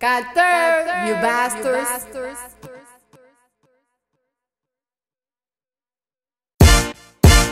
Carter, you bastards.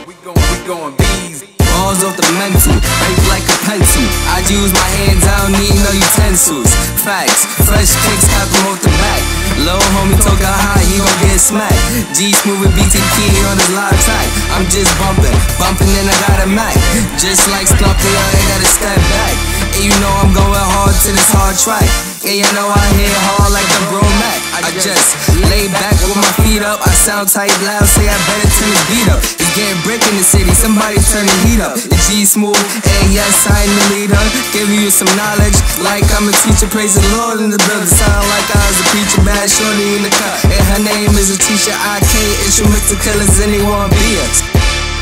We going, we going bees. Balls off the mental, break like a pencil. I use my hands, I don't need no utensils. Facts, fresh kicks, tap him off the back. Low homie talk high, he gon' get smacked. Gsmoove with BTP on his live track. I'm just bumping, bumping, and I got a Mac. Just like Snuffy, I ain't gotta step back. And you know I'm going hard to this hard track. And you know I hit hard like the bro Mac. I just lay back with my feet up. I sound tight loud, say I better turn the beat up. It's getting brick in the city, somebody turn the heat up. The Gsmoove, and yes, I am the leader. Giving you some knowledge, like I'm a teacher. Praise the Lord in the building. Sound like I was a preacher, bad shorty in the cut. And her name is Atisha IK. Instrumental killers, anyone be us.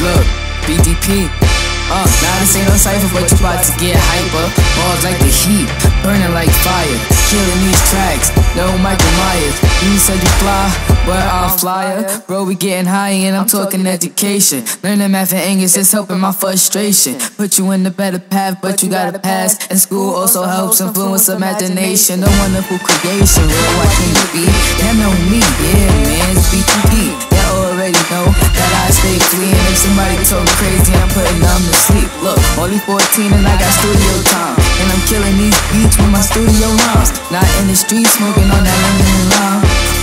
Look, BTP. Uh, now this ain't no cipher, but you about to get hyper. Balls like the heat, burning like fire. Killing these tracks, no Michael Myers. You said you fly, but I'll flyer. Bro, we getting high and I'm talking education. Learning math and English is helping my frustration. Put you in the better path, but you gotta pass. And school also helps influence imagination. A wonderful creation, bro, I If somebody talk crazy, I'm putting them to sleep. Look, only 14 and I got studio time. And I'm killing these beats with my studio rhymes. Not in the street smoking on that lemon lime.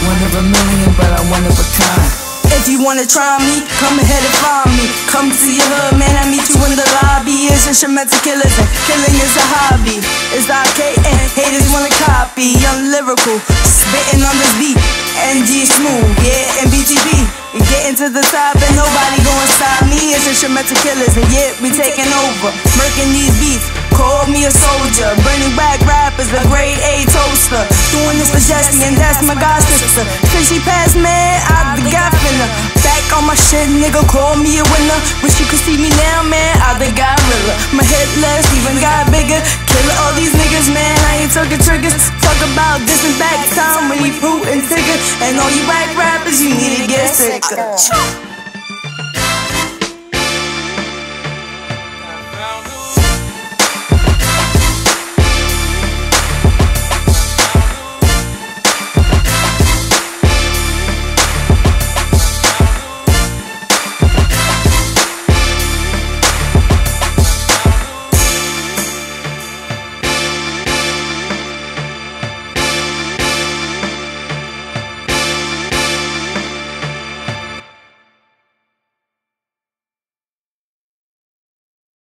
One of a million, but I'm one of a kind. If you wanna try me, come ahead and find me. Come to your hood, man, I meet you in the lobby. It's instrumental killers and killing is a hobby. It's IK and haters wanna copy. I'm lyrical, spitting on this beat. NG smooth, yeah, and BTP. We getting to the top and nobody It's instrumental killers and yet we taking over. Murking these beats, call me a soldier. Bringing back rappers, the grade A toaster. Doing this for Jesse and that's my god sister. Since she passed, man, I the got finna. Back on my shit, nigga, call me a winner. Wish you could see me now, man, I the gorilla. My hit list even got bigger. Killing all these niggas, man, I ain't talking triggers. Talk about this and back time when he fruit and tigger. And all you whack rappers, you need to get sicker.